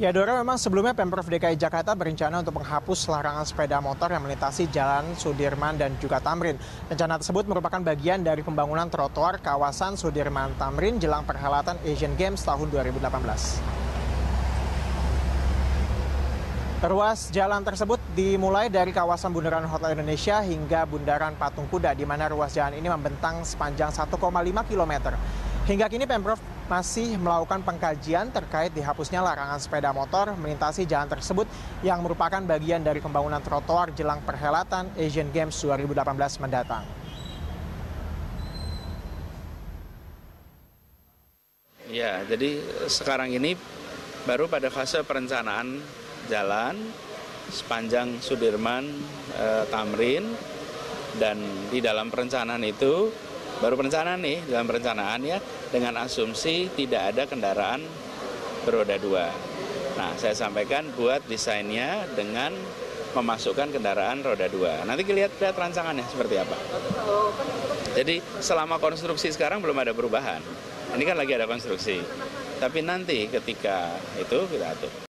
Ya Dora, memang sebelumnya Pemprov DKI Jakarta berencana untuk menghapus larangan sepeda motor yang melintasi Jalan Sudirman dan juga Tamrin. Rencana tersebut merupakan bagian dari pembangunan trotoar kawasan Sudirman Tamrin jelang perhelatan Asian Games tahun 2018. Ruas jalan tersebut dimulai dari kawasan Bundaran Hotel Indonesia hingga Bundaran Patung Kuda, di mana ruas jalan ini membentang sepanjang 1,5 km. Hingga kini Pemprov masih melakukan pengkajian terkait dihapusnya larangan sepeda motor melintasi jalan tersebut yang merupakan bagian dari pembangunan trotoar jelang perhelatan Asian Games 2018 mendatang. Ya, jadi sekarang ini baru pada fase perencanaan jalan sepanjang Sudirman eh, Tamrin dan di dalam perencanaan itu baru perencanaan nih dalam perencanaan ya dengan asumsi tidak ada kendaraan beroda dua. Nah saya sampaikan buat desainnya dengan memasukkan kendaraan roda dua. Nanti kita lihat, lihat rancangannya seperti apa. Jadi selama konstruksi sekarang belum ada perubahan. Ini kan lagi ada konstruksi. Tapi nanti ketika itu kita atur.